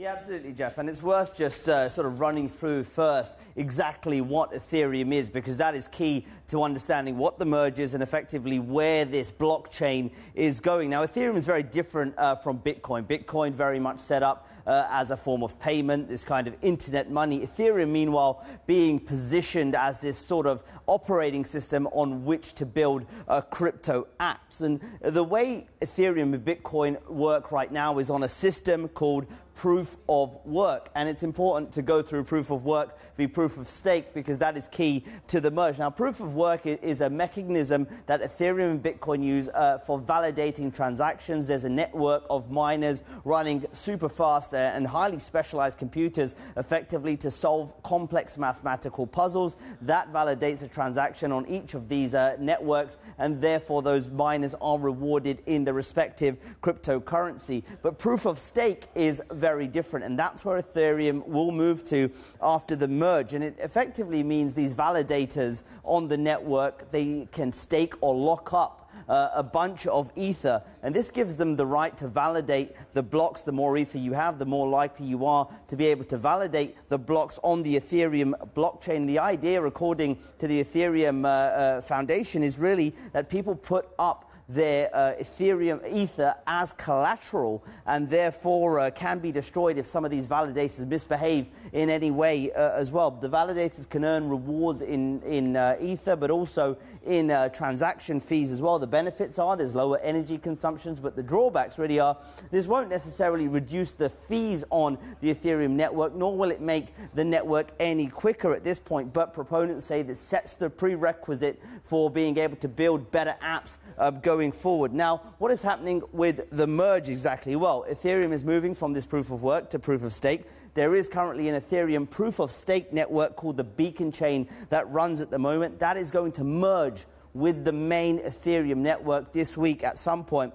Yeah, absolutely, Jeff. And it's worth just uh, sort of running through first exactly what Ethereum is, because that is key to understanding what the merge is and effectively where this blockchain is going. Now, Ethereum is very different uh, from Bitcoin. Bitcoin very much set up uh, as a form of payment, this kind of internet money. Ethereum, meanwhile, being positioned as this sort of operating system on which to build uh, crypto apps. And the way Ethereum and Bitcoin work right now is on a system called proof of work. And it's important to go through proof of work the proof of stake because that is key to the merge. Now, proof of work is a mechanism that Ethereum and Bitcoin use uh, for validating transactions. There's a network of miners running super fast uh, and highly specialized computers effectively to solve complex mathematical puzzles. That validates a transaction on each of these uh, networks, and therefore those miners are rewarded in the respective cryptocurrency. But proof of stake is very different, and that's where Ethereum will move to after the merge. And it effectively means these validators on the network, they can stake or lock up uh, a bunch of ether. And this gives them the right to validate the blocks. The more ether you have, the more likely you are to be able to validate the blocks on the Ethereum blockchain. The idea, according to the Ethereum uh, uh, Foundation, is really that people put up their uh, Ethereum Ether as collateral and therefore uh, can be destroyed if some of these validators misbehave in any way uh, as well. The validators can earn rewards in, in uh, Ether but also in uh, transaction fees as well. The benefits are there's lower energy consumptions, but the drawbacks really are this won't necessarily reduce the fees on the Ethereum network, nor will it make the network any quicker at this point. But proponents say this sets the prerequisite for being able to build better apps uh, going going forward. Now, what is happening with the merge exactly? Well, Ethereum is moving from this proof of work to proof of stake. There is currently an Ethereum proof of stake network called the Beacon Chain that runs at the moment. That is going to merge with the main Ethereum network this week at some point.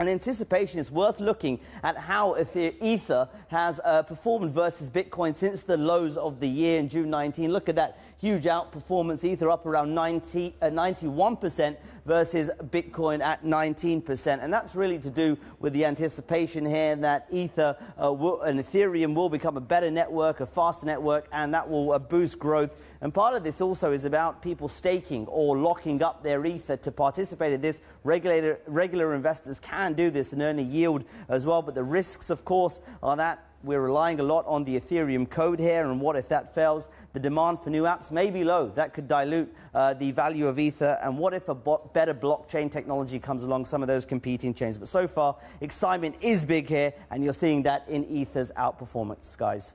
And anticipation is worth looking at how Ether has uh, performed versus Bitcoin since the lows of the year in June 19. Look at that huge outperformance. Ether up around 90, uh, 91% versus Bitcoin at 19%. And that's really to do with the anticipation here that Ether uh, will, and Ethereum will become a better network, a faster network, and that will uh, boost growth. And part of this also is about people staking or locking up their Ether to participate in this. Regulator, regular investors can do this and earn a yield as well. But the risks, of course, are that we're relying a lot on the Ethereum code here, and what if that fails? The demand for new apps may be low. That could dilute uh, the value of Ether. And what if a better blockchain technology comes along some of those competing chains? But so far, excitement is big here, and you're seeing that in Ether's outperformance, guys.